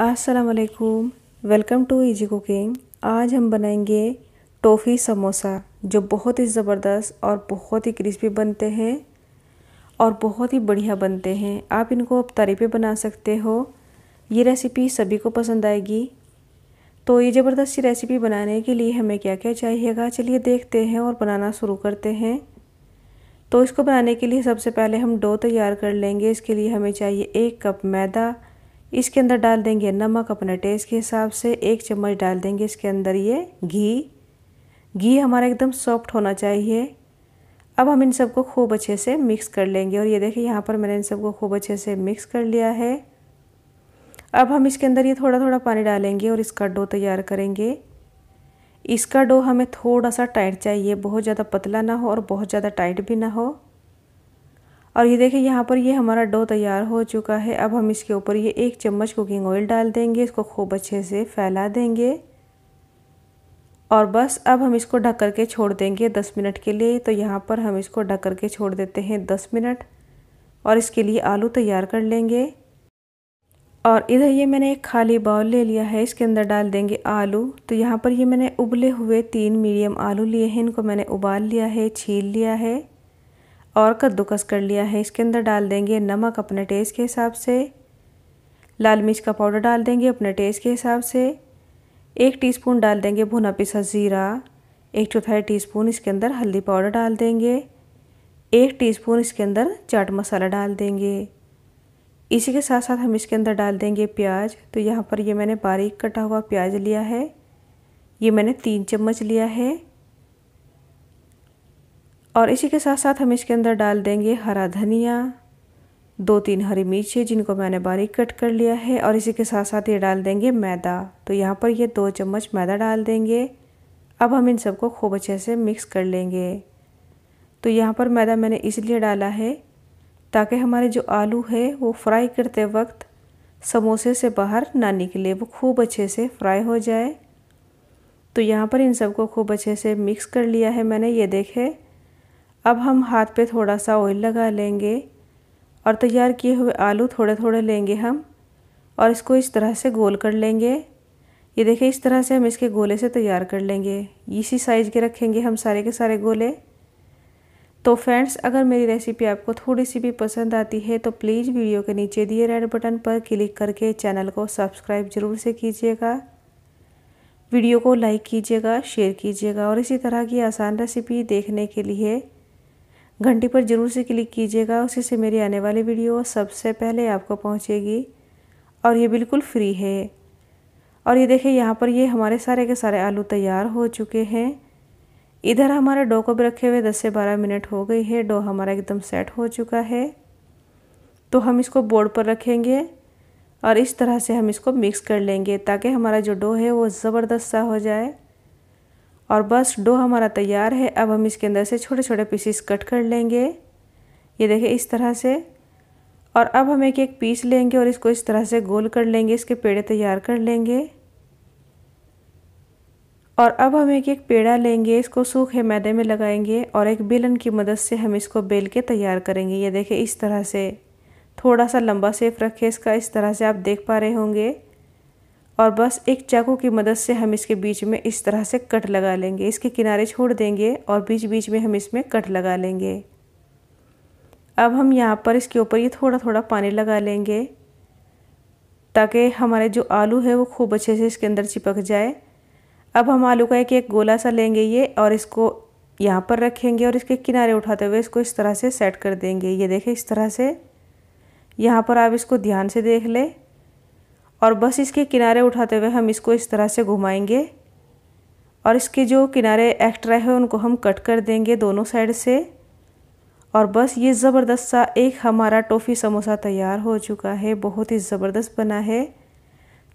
असलकुम welcome to easy cooking. आज हम बनाएँगे टॉफ़ी समोसा, जो बहुत ही ज़बरदस्त और बहुत ही क्रिस्पी बनते हैं और बहुत ही बढ़िया बनते हैं। आप इनको अब तरी पे बना सकते हो। ये रेसिपी सभी को पसंद आएगी। तो ये ज़बरदस्त सी रेसिपी बनाने के लिए हमें क्या क्या चाहिएगा, चलिए देखते हैं और बनाना शुरू करते हैं। तो इसको बनाने के लिए सबसे पहले हम डो तैयार कर लेंगे। इसके लिए हमें चाहिए एक कप मैदा इसके अंदर डाल देंगे नमक अपने टेस्ट के हिसाब से। एक चम्मच डाल देंगे इसके अंदर ये घी। घी हमारा एकदम सॉफ्ट होना चाहिए। अब हम इन सबको खूब अच्छे से मिक्स कर लेंगे। और ये देखिए, यहाँ पर मैंने इन सबको खूब अच्छे से मिक्स कर लिया है। अब हम इसके अंदर ये थोड़ा थोड़ा पानी डालेंगे और इसका डो तैयार करेंगे। इसका डो हमें थोड़ा सा टाइट चाहिए। बहुत ज़्यादा पतला ना हो और बहुत ज़्यादा टाइट भी ना हो। और ये देखिए, यहाँ पर ये हमारा डो तैयार हो चुका है। अब हम इसके ऊपर ये एक चम्मच कुकिंग ऑयल डाल देंगे, इसको खूब अच्छे से फैला देंगे। और बस, अब हम इसको ढक करके छोड़ देंगे दस मिनट के लिए। तो यहाँ पर हम इसको ढक करके छोड़ देते हैं दस मिनट और इसके लिए आलू तैयार कर लेंगे। और इधर ये मैंने एक खाली बाउल ले लिया है, इसके अंदर डाल देंगे आलू। तो यहाँ पर ये मैंने उबले हुए तीन मीडियम आलू लिए हैं, इनको मैंने उबाल लिया है, छील लिया है। और कद्दूकस कर लिया है। इसके अंदर डाल देंगे नमक अपने टेस्ट के हिसाब से। लाल मिर्च का पाउडर डाल देंगे अपने टेस्ट के हिसाब से। एक टीस्पून डाल देंगे भुना पिसा ज़ीरा। एक चौथाई टीस्पून इसके अंदर हल्दी पाउडर डाल देंगे। एक टीस्पून इसके अंदर चाट मसाला डाल देंगे। इसी के साथ साथ हम इसके अंदर डाल देंगे प्याज। तो यहाँ पर ये मैंने बारीक कटा हुआ प्याज लिया है। ये मैंने तीन चम्मच लिया है। और इसी के साथ साथ हम इसके अंदर डाल देंगे हरा धनिया दो तीन हरी मिर्चें जिनको मैंने बारीक कट कर लिया है और इसी के साथ साथ ये डाल देंगे मैदा। तो यहाँ पर ये दो चम्मच मैदा डाल देंगे। अब हम इन सबको खूब अच्छे से मिक्स कर लेंगे। तो यहाँ पर मैदा मैंने इसलिए डाला है ताकि हमारे जो आलू है वो फ्राई करते वक्त समोसे से बाहर ना निकले, वो खूब अच्छे से फ्राई हो जाए। तो यहाँ पर इन सबको खूब अच्छे से मिक्स कर लिया है मैंने, ये देखे। अब हम हाथ पे थोड़ा सा ऑयल लगा लेंगे और तैयार किए हुए आलू थोड़े थोड़े लेंगे हम और इसको इस तरह से गोल कर लेंगे। ये देखिए, इस तरह से हम इसके गोले से तैयार कर लेंगे। इसी साइज़ के रखेंगे हम सारे के सारे गोले। तो फ्रेंड्स अगर मेरी रेसिपी आपको थोड़ी सी भी पसंद आती है तो प्लीज़ वीडियो के नीचे दिए रेड बटन पर क्लिक करके चैनल को सब्सक्राइब ज़रूर से कीजिएगा। वीडियो को लाइक कीजिएगा शेयर कीजिएगा और इसी तरह की आसान रेसिपी देखने के लिए घंटी पर ज़रूर से क्लिक कीजिएगा। उसी से मेरी आने वाली वीडियो सबसे पहले आपको पहुंचेगी। और ये बिल्कुल फ्री है। और ये देखिए, यहाँ पर ये हमारे सारे के सारे आलू तैयार हो चुके हैं। इधर हमारे डो को भी रखे हुए 10 से 12 मिनट हो गई है। डो हमारा एकदम सेट हो चुका है। तो हम इसको बोर्ड पर रखेंगे और इस तरह से हम इसको मिक्स कर लेंगे ताकि हमारा जो डो है वो ज़बरदस्त सा हो जाए। और बस डो हमारा तैयार है, अब हम इसके अंदर से छोटे छोटे पीसीस कट कर लेंगे। ये देखिए इस तरह से। और अब हम एक एक पीस लेंगे और इसको इस तरह से गोल कर लेंगे, इसके पेड़े तैयार कर लेंगे। और अब हम एक एक पेड़ा लेंगे, इसको सूखे मैदे में लगाएँगे और एक बेलन की मदद से हम इसको बेल के तैयार करेंगे। ये देखिए इस तरह से। थोड़ा सा लंबा सेफ़ रखे, इसका इस तरह से आप देख पा रहे होंगे। और बस एक चाकू की मदद से हम इसके बीच में इस तरह से कट लगा लेंगे। इसके किनारे छोड़ देंगे और बीच बीच में हम इसमें कट लगा लेंगे। अब हम यहाँ पर इसके ऊपर ये थोड़ा थोड़ा पानी लगा लेंगे, ताकि हमारे जो आलू है वो खूब अच्छे से इसके अंदर चिपक जाए। अब हम आलू का एक एक गोला सा लेंगे ये और इसको यहाँ पर रखेंगे और इसके किनारे उठाते हुए इसको इस तरह से सेट कर देंगे। ये देखें इस तरह से। यहाँ पर आप इसको ध्यान से देख लें। और बस इसके किनारे उठाते हुए हम इसको इस तरह से घुमाएँगे और इसके जो किनारे एक्स्ट्रा है, उनको हम कट कर देंगे दोनों साइड से। और बस ये ज़बरदस्त सा एक हमारा टॉफ़ी समोसा तैयार हो चुका है, बहुत ही ज़बरदस्त बना है।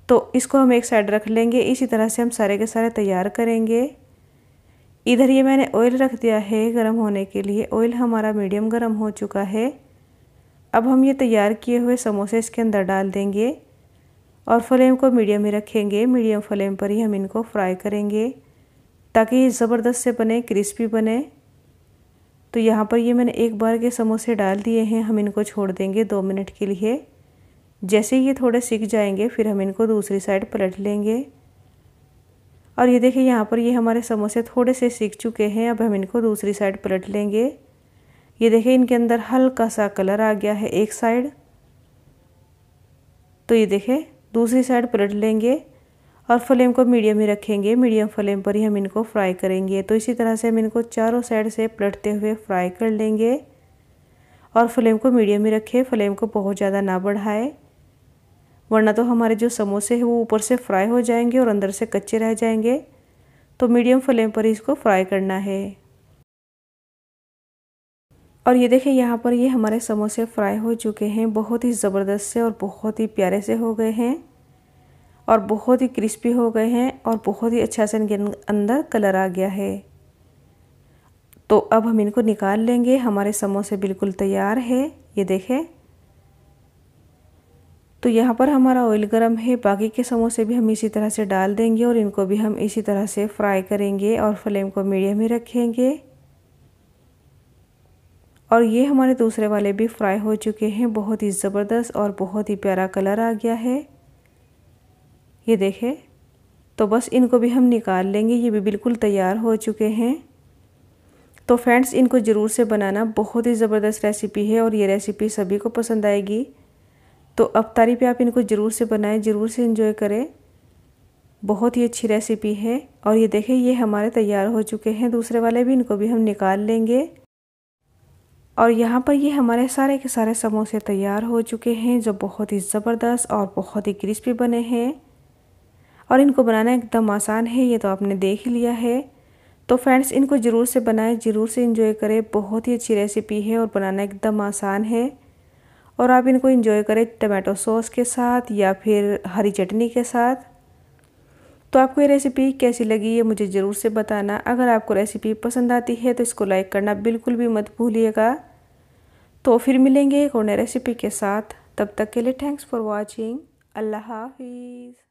तो इसको हम एक साइड रख लेंगे, इसी तरह से हम सारे के सारे तैयार करेंगे। इधर ये मैंने ऑयल रख दिया है गर्म होने के लिए ऑयल हमारा मीडियम गर्म हो चुका है। अब हम ये तैयार किए हुए समोसे इसके अंदर डाल देंगे। और फ्लेम को मीडियम ही रखेंगे। मीडियम फ्लेम पर ही हम इनको फ्राई करेंगे ताकि ये ज़बरदस्त से बने, क्रिस्पी बने। तो यहाँ पर ये मैंने एक बार के समोसे डाल दिए हैं। हम इनको छोड़ देंगे दो मिनट के लिए। जैसे ही ये थोड़े सीख जाएँगे, फिर हम इनको दूसरी साइड पलट लेंगे। और ये देखिए, यहाँ पर ये हमारे समोसे थोड़े से सीख चुके हैं। अब हम इनको दूसरी साइड पलट लेंगे। ये देखिए, इनके अंदर हल्का सा कलर आ गया है एक साइड। तो ये देखें दूसरी साइड पलट लेंगे और फ्लेम को मीडियम ही रखेंगे। मीडियम फ्लेम पर ही हम इनको फ्राई करेंगे। तो इसी तरह से हम इनको चारों साइड से पलटते हुए फ्राई कर लेंगे और फ्लेम को मीडियम ही रखें। फ्लेम को बहुत ज़्यादा ना बढ़ाए, वरना तो हमारे जो समोसे हैं वो ऊपर से फ्राई हो जाएँगे और अंदर से कच्चे रह जाएँगे। तो मीडियम फ्लेम पर इसको फ्राई करना है। और ये देखें यहाँ पर ये हमारे समोसे फ्राई हो चुके हैं। बहुत ही ज़बरदस्त से और बहुत ही प्यारे से हो गए हैं। और बहुत ही क्रिस्पी हो गए हैं और बहुत ही अच्छा से इनके अंदर कलर आ गया है। तो अब हम इनको निकाल लेंगे। हमारे समोसे बिल्कुल तैयार है। ये देखें। तो यहाँ पर हमारा ऑयल गरम है। बाकी के समोसे भी हम इसी तरह से डाल देंगे और इनको भी हम इसी तरह से फ्राई करेंगे और फ्लेम को मीडियम ही रखेंगे। और ये हमारे दूसरे वाले भी फ्राई हो चुके हैं। बहुत ही ज़बरदस्त और बहुत ही प्यारा कलर आ गया है। ये देखें तो बस इनको भी हम निकाल लेंगे, ये भी बिल्कुल तैयार हो चुके हैं। तो फ्रेंड्स, इनको ज़रूर से बनाना, बहुत ही ज़बरदस्त रेसिपी है और ये रेसिपी सभी को पसंद आएगी। तो अब तारी पे आप इनको ज़रूर से बनाएँ, ज़रूर से इन्जॉय करें। बहुत ही अच्छी रेसिपी है और ये देखें, ये हमारे तैयार हो चुके हैं, दूसरे वाले भी इनको भी हम निकाल लेंगे। और यहाँ पर ये हमारे सारे के सारे समोसे तैयार हो चुके हैं, जो बहुत ही ज़बरदस्त और बहुत ही क्रिस्पी बने हैं। और इनको बनाना एकदम आसान है, ये तो आपने देख ही लिया है। तो फ्रेंड्स, इनको ज़रूर से बनाएँ, ज़रूर से इंजॉय करें। बहुत ही अच्छी रेसिपी है और बनाना एकदम आसान है। और आप इनको इंजॉय करें टमाटो सॉस के साथ या फिर हरी चटनी के साथ। तो आपको ये रेसिपी कैसी लगी, ये मुझे ज़रूर से बताना। अगर आपको रेसिपी पसंद आती है तो इसको लाइक करना बिल्कुल भी मत भूलिएगा। तो फिर मिलेंगे एक और नई रेसिपी के साथ। तब तक के लिए थैंक्स फॉर वॉचिंग अल्लाह हाफिज़।